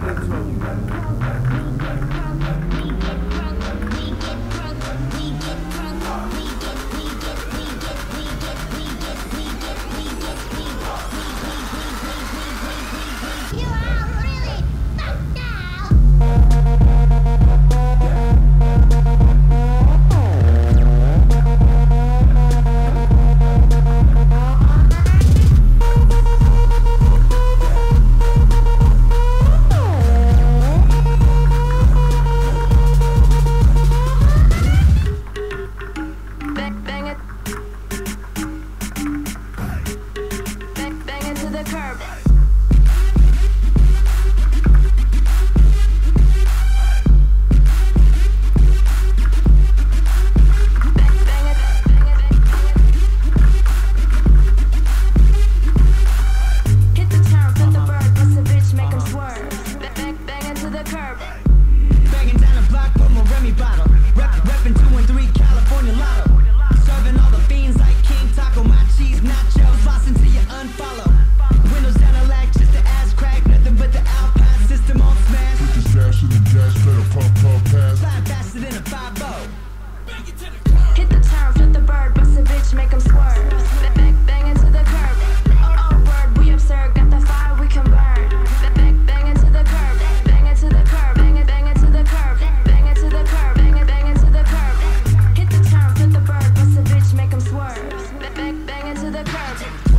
That's what we got. the curb. the curtain.